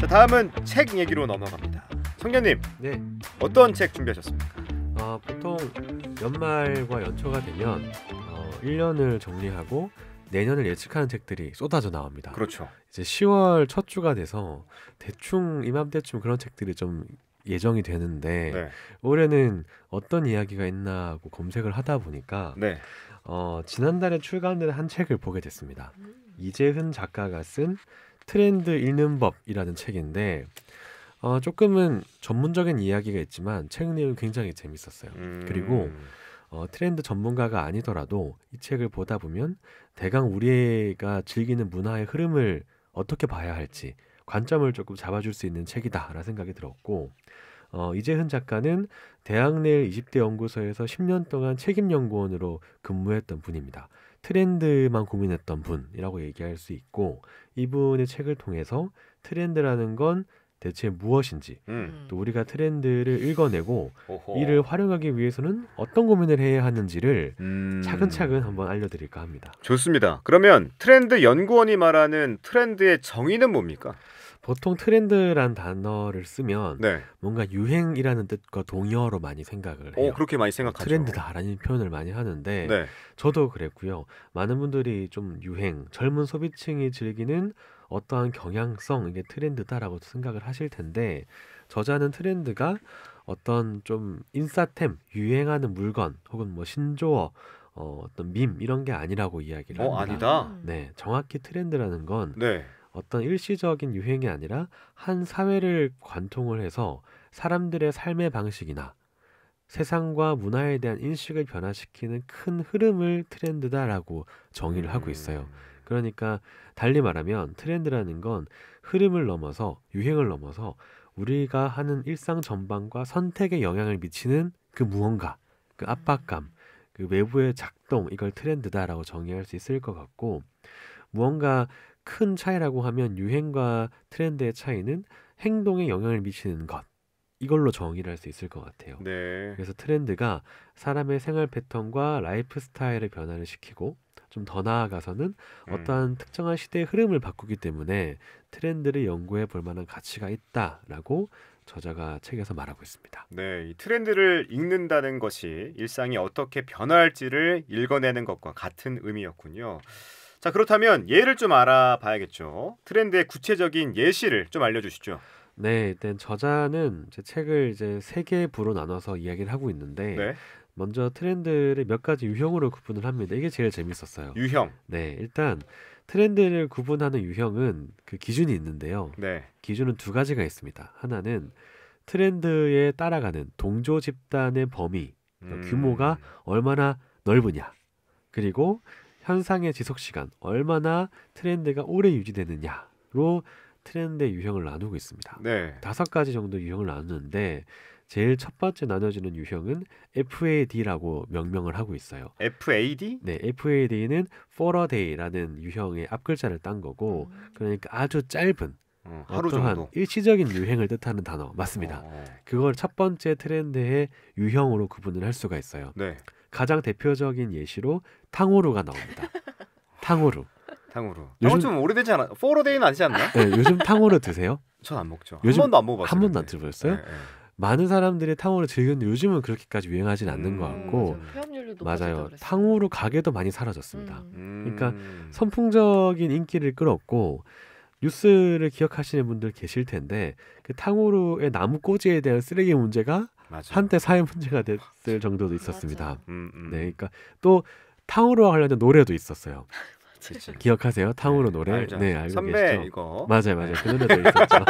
자 다음은 책 얘기로 넘어갑니다. 성년님 네. 어떤 책 준비하셨습니까? 어, 보통 연말과 연초가 되면 어, 1년을 정리하고 내년을 예측하는 책들이 쏟아져 나옵니다. 그렇죠. 이제 10월 첫 주가 돼서 대충 이맘때쯤 그런 책들이 좀 예정이 되는데 네. 올해는 어떤 이야기가 있나 하고 검색을 하다 보니까 네. 어, 지난달에 출간된 한 책을 보게 됐습니다. 이재흔 작가가 쓴 트렌드 읽는 법이라는 책인데 어, 조금은 전문적인 이야기가 있지만 책 내용이 굉장히 재밌었어요. 음, 그리고 어, 트렌드 전문가가 아니더라도 이 책을 보다 보면 대강 우리가 즐기는 문화의 흐름을 어떻게 봐야 할지 관점을 조금 잡아줄 수 있는 책이다라는 생각이 들었고 어, 이재흔 작가는 대학내일 20대 연구소에서 10년 동안 책임 연구원으로 근무했던 분입니다. 트렌드만 고민했던 분이라고 얘기할 수 있고 이분의 책을 통해서 트렌드라는 건 대체 무엇인지 음. 또 우리가 트렌드를 읽어내고 오호. 이를 활용하기 위해서는 어떤 고민을 해야 하는지를 음. 차근차근 한번 알려드릴까 합니다. 좋습니다. 그러면 트렌드 연구원이 말하는 트렌드의 정의는 뭡니까? 보통 트렌드란 단어를 쓰면 네. 뭔가 유행이라는 뜻과 동의어로 많이 생각을 해요. 오 그렇게 많이 생각하죠. 트렌드다라는 표현을 많이 하는데 네. 저도 그랬고요. 많은 분들이 좀 유행, 젊은 소비층이 즐기는 어떠한 경향성 이게 트렌드다라고 생각을 하실 텐데 저자는 트렌드가 어떤 좀 인싸템, 유행하는 물건 혹은 뭐 신조어, 어, 어떤 밈 이런 게 아니라고 이야기를 어 합니다. 아니다. 네, 정확히 트렌드라는 건 네. 어떤 일시적인 유행이 아니라 한 사회를 관통을 해서 사람들의 삶의 방식이나 세상과 문화에 대한 인식을 변화시키는 큰 흐름을 트렌드다라고 정의를 하고 있어요. 음. 그러니까 달리 말하면 트렌드라는 건 흐름을 넘어서 유행을 넘어서 우리가 하는 일상 전반과 선택에 영향을 미치는 그 무언가, 그 압박감, 그 외부의 작동 이걸 트렌드다라고 정의할 수 있을 것 같고 무언가 큰 차이라고 하면 유행과 트렌드의 차이는 행동에 영향을 미치는 것 이걸로 정의를 할 수 있을 것 같아요. 네. 그래서 트렌드가 사람의 생활 패턴과 라이프 스타일을 변화를 시키고 좀 더 나아가서는 음. 어떠한 특정한 시대의 흐름을 바꾸기 때문에 트렌드를 연구해 볼 만한 가치가 있다라고 저자가 책에서 말하고 있습니다. 네, 이 트렌드를 읽는다는 것이 일상이 어떻게 변화할지를 읽어내는 것과 같은 의미였군요. 자, 그렇다면 예를 좀 알아봐야겠죠. 트렌드의 구체적인 예시를 좀 알려주시죠. 네, 일단 저자는 제 책을 이제 세 개의 부로 나눠서 이야기를 하고 있는데 네, 먼저 트렌드를 몇 가지 유형으로 구분을 합니다. 이게 제일 재밌었어요. 유형. 네, 일단 트렌드를 구분하는 유형은 그 기준이 있는데요. 네, 기준은 두 가지가 있습니다. 하나는 트렌드에 따라가는 동조 집단의 범위, 음. 규모가 얼마나 넓으냐. 그리고 현상의 지속 시간, 얼마나 트렌드가 오래 유지되느냐로 트렌드의 유형을 나누고 있습니다. 네, 다섯 가지 정도 유형을 나누는데 제일 첫 번째 나눠지는 유형은 FAD라고 명명을 하고 있어요. FAD. 네, FAD는 for a day라는 유형의 앞글자를 딴 거고 그러니까 아주 짧은 어, 하루 정도. 일시적인 유행을 뜻하는 단어 맞습니다. 어, 그걸 첫 번째 트렌드의 유형으로 구분을 할 수가 있어요. 네, 가장 대표적인 예시로 탕후루가 나옵니다. 탕후루. 탕후루. 요즘- 좀 오래되지 않아? 포로데이는 아니지 않나? 네, 요즘 탕후루 드세요? 전 안 먹죠. 요즘 한 번도 안 먹어봤어요. 한 번도 안 근데. 들어보셨어요? 네, 네. 많은 사람들이 탕후루 즐기는데 요즘은 그렇게까지 유행하진 않는 것 음, 같고 맞아요. 폐업률도 맞아요. 탕후루 가게도 많이 사라졌습니다. 음. 그러니까 선풍적인 인기를 끌었고 뉴스를 기억하시는 분들 계실 텐데 그 탕후루의 나무 꼬지에 대한 쓰레기 문제가 맞아. 한때 사회 문제가 됐을 정도도 있었습니다. 음, 음. 네, 그러니까 또 탕후루와 관련된 노래도 있었어요. 그치. 기억하세요? 탕후루 노래? 알죠, 네, 알죠. 알고 선배 계시죠? 이거. 맞아요, 맞아요. 그 노래도 있었죠.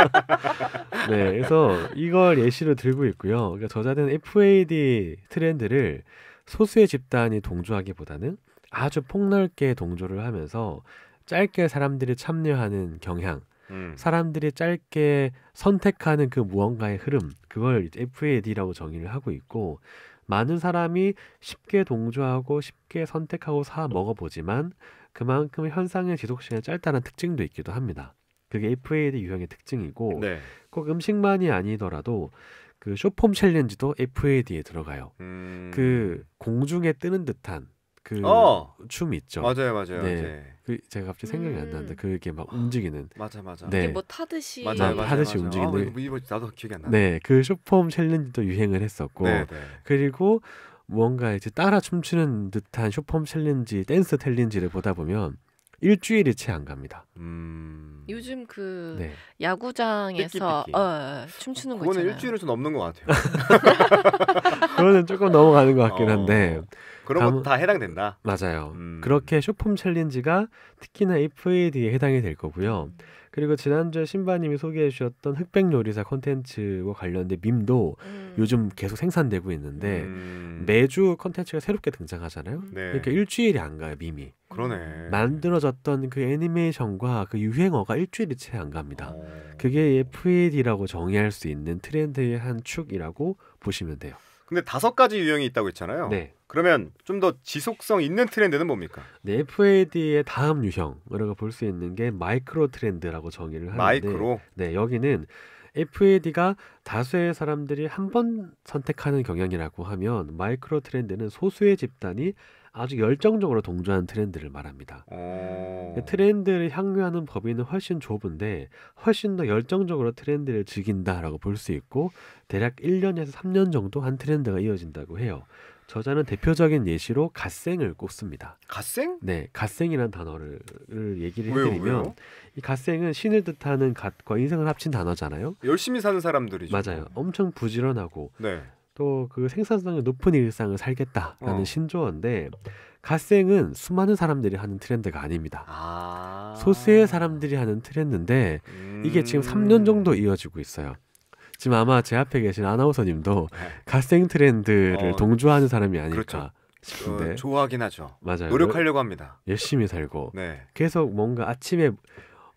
네, 그래서 이걸 예시로 들고 있고요. 그러니까 저자는 FAD 트렌드를 소수의 집단이 동조하기보다는 아주 폭넓게 동조를 하면서 짧게 사람들이 참여하는 경향, 음. 사람들이 짧게 선택하는 그 무언가의 흐름, 그걸 이제 FAD라고 정의를 하고 있고 많은 사람이 쉽게 동조하고 쉽게 선택하고 사 먹어보지만 그만큼 현상의 지속 시간이 짧다는 특징도 있기도 합니다. 그게 FAD 유형의 특징이고 네. 꼭 음식만이 아니더라도 그 쇼폼 챌린지도 FAD에 들어가요. 음. 그 공중에 뜨는 듯한 그 어. 춤 있죠. 맞아요, 맞아요. 네. 네. 그 제가 갑자기 생각이 안 음. 나는데 그게 막 움직이는 맞아, 맞아. 네. 뭐 타듯이 맞아요, 막 맞아요, 하듯이 맞아요. 움직이는- 아, 이거 나도 기억이 안 나. 네, 그 쇼폼 챌린지도 유행을 했었고 네, 네. 그리고 뭔가 이제 따라 춤추는 듯한 숏폼 챌린지, 댄스 챌린지를 보다 보면 일주일이 채 안 갑니다. 음. 요즘 그 네. 야구장에서 삐끼삐끼. 어, 어, 춤추는 거 그거는 있잖아요. 일주일은 좀 넘는 것 같아요. 그거는 조금 넘어가는 것 같긴 어, 한데 그런 다음- 거다 해당된다. 맞아요. 음. 그렇게 숏폼 챌린지가 특히나 FAD에 해당이 될 거고요. 음. 그리고 지난주에 신바님이 소개해 주셨던 흑백 요리사 콘텐츠와 관련된 밈도 음. 요즘 계속 생산되고 있는데 음. 매주 콘텐츠가 새롭게 등장하잖아요. 네. 그러니까 일주일이 안 가요 밈이. 그러네. 만들어졌던 그 애니메이션과 그 유행어가 일주일이 채 안 갑니다. 어. 그게 FAD라고 정의할 수 있는 트렌드의 한 축이라고 보시면 돼요. 근데 다섯 가지 유형이 있다고 했잖아요. 네. 그러면 좀 더 지속성 있는 트렌드는 뭡니까? 네, FAD의 다음 유형이라고 볼수 있는 게 마이크로 트렌드라고 정의를 하는데 마이크로. 네, 여기는 FAD가 다수의 사람들이 한 번 선택하는 경향이라고 하면 마이크로 트렌드는 소수의 집단이 아주 열정적으로 동조하는 트렌드를 말합니다. 어. 그 트렌드를 향유하는 범위는 훨씬 좁은데 훨씬 더 열정적으로 트렌드를 즐긴다라고 볼 수 있고 대략 1년에서 3년 정도 한 트렌드가 이어진다고 해요. 저자는 대표적인 예시로 갓생을 꼽습니다. 갓생? 네, 갓생이라는 단어를 얘기를 해드리면 왜요? 이 갓생은 신을 뜻하는 갓과 인생을 합친 단어잖아요. 열심히 사는 사람들이죠. 맞아요. 엄청 부지런하고 네. 또 그 생산성이 높은 일상을 살겠다라는 어. 신조어인데 갓생은 수많은 사람들이 하는 트렌드가 아닙니다. 아. 소수의 사람들이 하는 트렌드인데 이게 지금 3년 정도 이어지고 있어요. 지금 아마 제 앞에 계신 아나운서님도 네. 갓생 트렌드를 어, 동조하는 사람이 아닐까 그렇죠. 싶은데 어, 좋아하긴 하죠. 맞아요. 노력하려고 합니다. 열심히 살고 네. 계속 뭔가 아침에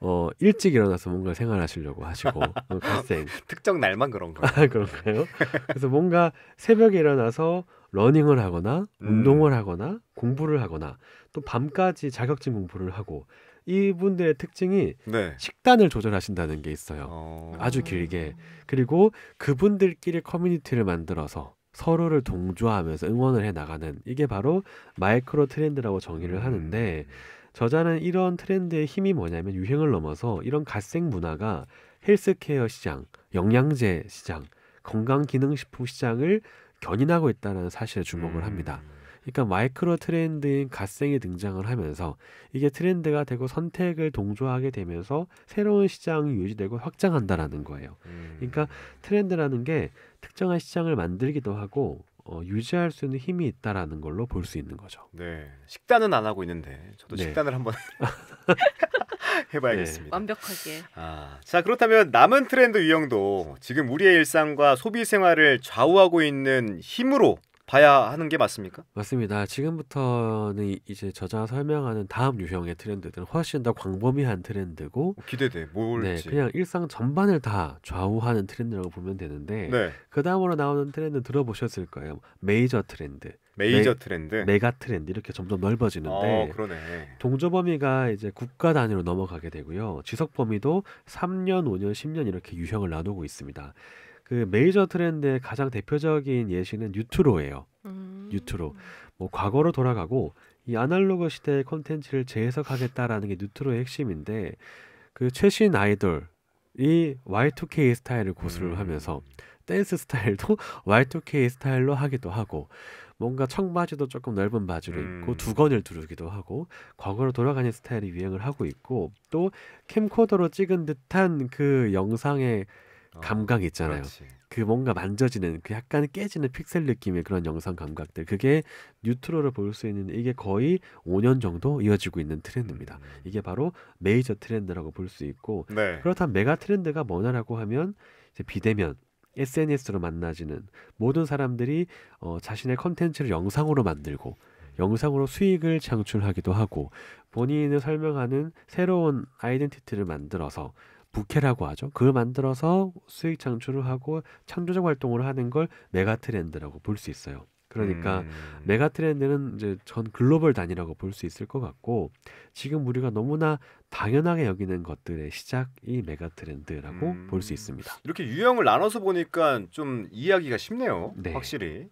어 일찍 일어나서 뭔가 생활하시려고 하시고 어, 갓생 특정 날만 그런 거. 아 그런가요? 그래서 뭔가 새벽에 일어나서 러닝을 하거나 음. 운동을 하거나 공부를 하거나 또 밤까지 자격증 공부를 하고 이분들의 특징이 네. 식단을 조절하신다는 게 있어요. 어. 아주 길게. 그리고 그분들끼리 커뮤니티를 만들어서 서로를 동조하면서 응원을 해 나가는 이게 바로 마이크로 트렌드라고 정의를 음. 하는데 저자는 이런 트렌드의 힘이 뭐냐면 유행을 넘어서 이런 갓생 문화가 헬스케어 시장, 영양제 시장, 건강기능식품 시장을 견인하고 있다는 사실에 주목을 음. 합니다. 그러니까 마이크로 트렌드인 갓생이 등장을 하면서 이게 트렌드가 되고 선택을 동조하게 되면서 새로운 시장이 유지되고 확장한다라는 거예요. 음. 그러니까 트렌드라는 게 특정한 시장을 만들기도 하고 어, 유지할 수 있는 힘이 있다라는 걸로 볼 수 있는 거죠. 네. 식단은 안 하고 있는데 저도 네. 식단을 한번 해봐야겠습니다. 완벽하게. 아, 자 그렇다면 남은 트렌드 유형도 지금 우리의 일상과 소비 생활을 좌우하고 있는 힘으로 봐야 하는 게 맞습니까? 맞습니다. 지금부터는 이- 이제 저자가 설명하는 다음 유형의 트렌드들은 훨씬 더 광범위한 트렌드고 어, 기대돼. 뭘지. 네, 그냥 일상 전반을 다 좌우하는 트렌드라고 보면 되는데 네. 그 다음으로 나오는 트렌드 들어보셨을 거예요. 메이저 트렌드, 메이저 네. 트렌드. 메가 트렌드 이렇게 점점 넓어지는데 어, 그러네. 동조 범위가 이제 국가 단위로 넘어가게 되고요. 지속 범위도 3년, 5년, 10년 이렇게 유형을 나누고 있습니다. 그 메이저 트렌드의 가장 대표적인 예시는 뉴트로예요. 음. 뉴트로. 뭐 과거로 돌아가고 이 아날로그 시대의 콘텐츠를 재해석하겠다라는 게 뉴트로의 핵심인데 그 최신 아이돌 이 Y2K 스타일을 고수를 음. 하면서 댄스 스타일도 Y2K 스타일로 하기도 하고 뭔가 청바지도 조금 넓은 바지로 입고 음. 두건을 두르기도 하고 과거로 돌아가는 스타일이 유행을 하고 있고 또 캠코더로 찍은 듯한 그 영상의 어, 감각 있잖아요. 그렇지. 그 뭔가 만져지는 그 약간 깨지는 픽셀 느낌의 그런 영상 감각들 그게 뉴트로를 볼 수 있는 이게 거의 5년 정도 이어지고 있는 트렌드입니다. 음. 이게 바로 메이저 트렌드라고 볼 수 있고 네. 그렇다면 메가 트렌드가 뭐냐라고 하면 이제 비대면 SNS로 만나지는 모든 사람들이 어, 자신의 컨텐츠를 영상으로 만들고 영상으로 수익을 창출하기도 하고 본인을 설명하는 새로운 아이덴티티를 만들어서 부캐라고 하죠. 그걸 만들어서 수익 창출을 하고 창조적 활동을 하는 걸 메가 트렌드라고 볼 수 있어요. 그러니까 음. 메가 트렌드는 이제 전 글로벌 단위라고 볼 수 있을 것 같고 지금 우리가 너무나 당연하게 여기는 것들의 시작이 메가 트렌드라고 음. 볼수 있습니다. 이렇게 유형을 나눠서 보니까 좀 이해하기가 쉽네요. 네. 확실히.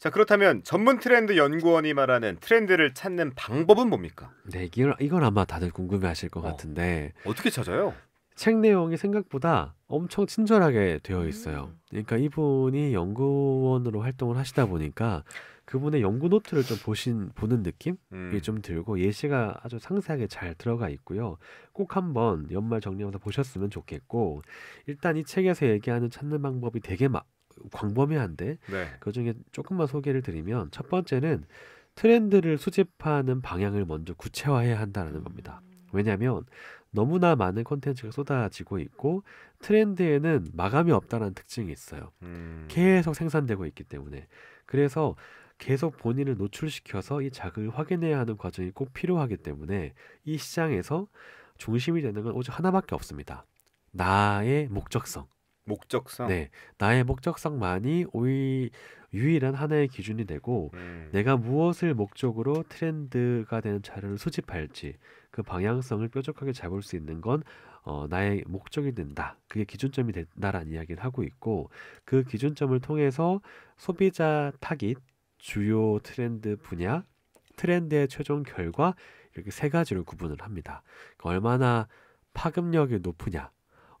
자 그렇다면 전문 트렌드 연구원이 말하는 트렌드를 찾는 방법은 뭡니까? 네, 이걸, 이건 아마 다들 궁금해하실 것 어. 같은데 어떻게 찾아요? 책 내용이 생각보다 엄청 친절하게 되어 있어요. 음. 그러니까 이분이 연구원으로 활동을 하시다 보니까 그분의 연구 노트를 좀 보신 보는 느낌이 음. 좀 들고 예시가 아주 상세하게 잘 들어가 있고요. 꼭 한번 연말 정리하면서 보셨으면 좋겠고 일단 이 책에서 얘기하는 찾는 방법이 되게 막 광범위한데 네. 그 중에 조금만 소개를 드리면 첫 번째는 트렌드를 수집하는 방향을 먼저 구체화해야 한다는 겁니다. 왜냐하면 너무나 많은 콘텐츠가 쏟아지고 있고 트렌드에는 마감이 없다는 특징이 있어요. 음. 계속 생산되고 있기 때문에 그래서 계속 본인을 노출시켜서 이 자극을 확인해야 하는 과정이 꼭 필요하기 때문에 이 시장에서 중심이 되는 건 오직 하나밖에 없습니다. 나의 목적성. 목적성. 네, 나의 목적성만이 오이 유일한 하나의 기준이 되고 음. 내가 무엇을 목적으로 트렌드가 되는 자료를 수집할지 그 방향성을 뾰족하게 잡을 수 있는 건 어, 나의 목적이 된다. 그게 기준점이 된다라는 이야기를 하고 있고 그 기준점을 통해서 소비자 타깃, 주요 트렌드 분야, 트렌드의 최종 결과 이렇게 세 가지로 구분을 합니다. 그러니까 얼마나 파급력이 높으냐,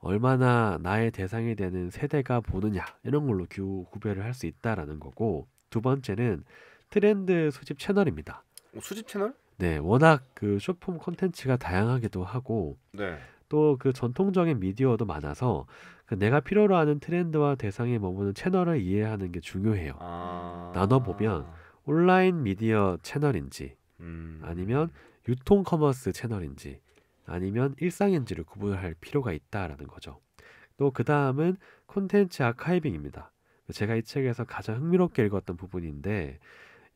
얼마나 나의 대상이 되는 세대가 보느냐 이런 걸로 규, 구별을 할 수 있다라는 거고 두 번째는 트렌드 수집 채널입니다. 어, 수집 채널? 네, 워낙 그 쇼폼 콘텐츠가 다양하기도 하고 네. 또그 전통적인 미디어도 많아서 그 내가 필요로 하는 트렌드와 대상에 머무는 채널을 이해하는 게 중요해요. 아. 나눠 보면 온라인 미디어 채널인지 음. 아니면 유통 커머스 채널인지 아니면 일상인지를 구분할 필요가 있다라는 거죠. 또 그 다음은 콘텐츠 아카이빙입니다. 제가 이 책에서 가장 흥미롭게 읽었던 부분인데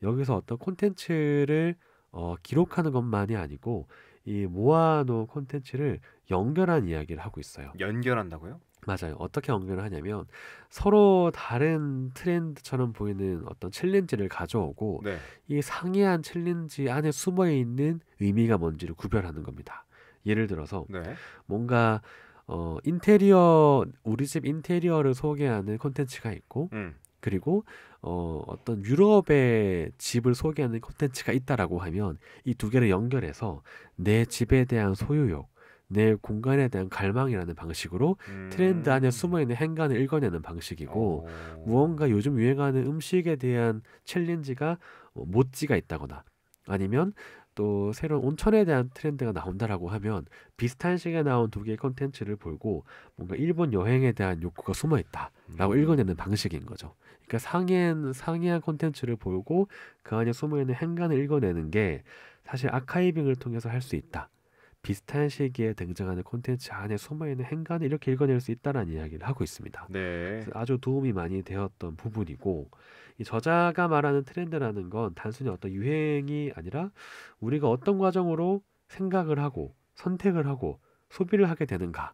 여기서 어떤 콘텐츠를 어, 기록하는 것만이 아니고 이 모아놓은 콘텐츠를 연결한 이야기를 하고 있어요. 연결한다고요? 맞아요. 어떻게 연결을 하냐면 서로 다른 트렌드처럼 보이는 어떤 챌린지를 가져오고 네. 이 상이한 챌린지 안에 숨어 있는 의미가 뭔지를 구별하는 겁니다. 예를 들어서 네. 뭔가 어 인테리어 우리 집 인테리어를 소개하는 콘텐츠가 있고 음. 그리고 어 어떤 유럽의 집을 소개하는 콘텐츠가 있다라고 하면 이 두 개를 연결해서 내 집에 대한 소유욕, 내 공간에 대한 갈망이라는 방식으로 음. 트렌드 안에 숨어 있는 행간을 읽어내는 방식이고 어. 무언가 요즘 유행하는 음식에 대한 챌린지가 어, 모찌가 있다거나 아니면 또 새로운 온천에 대한 트렌드가 나온다라고 하면 비슷한 시기에 나온 두 개의 콘텐츠를 보고 뭔가 일본 여행에 대한 욕구가 숨어 있다라고 음. 읽어내는 방식인 거죠. 그러니까 상이한 상이한 콘텐츠를 보고 그 안에 숨어 있는 행간을 읽어내는 게 사실 아카이빙을 통해서 할 수 있다. 비슷한 시기에 등장하는 콘텐츠 안에 숨어 있는 행간을 이렇게 읽어낼 수 있다라는 이야기를 하고 있습니다. 네. 아주 도움이 많이 되었던 부분이고 이 저자가 말하는 트렌드라는 건 단순히 어떤 유행이 아니라 우리가 어떤 과정으로 생각을 하고 선택을 하고 소비를 하게 되는가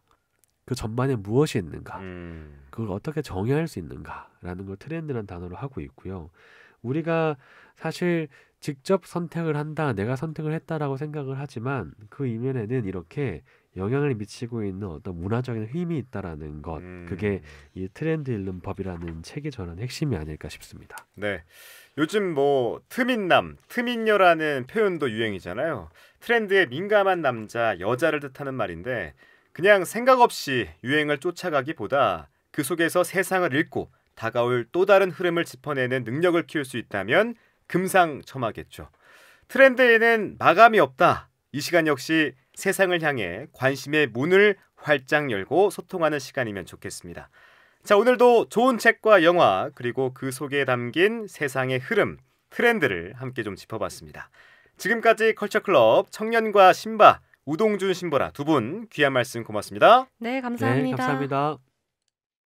그 전반에 무엇이 있는가 음. 그걸 어떻게 정의할 수 있는가라는 걸 트렌드라는 단어로 하고 있고요. 우리가 사실 직접 선택을 한다, 내가 선택을 했다라고 생각을 하지만 그 이면에는 이렇게 영향을 미치고 있는 어떤 문화적인 힘이 있다라는 것, 음. 그게 이 트렌드 읽는 법이라는 책이 저는 핵심이 아닐까 싶습니다. 네. 요즘 뭐 트민남, 트민녀라는 표현도 유행이잖아요. 트렌드에 민감한 남자, 여자를 뜻하는 말인데 그냥 생각 없이 유행을 쫓아가기보다 그 속에서 세상을 읽고 다가올 또 다른 흐름을 짚어내는 능력을 키울 수 있다면 금상첨화겠죠. 트렌드에는 마감이 없다. 이 시간 역시 세상을 향해 관심의 문을 활짝 열고 소통하는 시간이면 좋겠습니다. 자, 오늘도 좋은 책과 영화 그리고 그 속에 담긴 세상의 흐름, 트렌드를 함께 좀 짚어봤습니다. 지금까지 컬처클럽 청년과 신바 우동준 신보라 두 분 귀한 말씀 고맙습니다. 네, 네, 감사합니다. 감사합니다.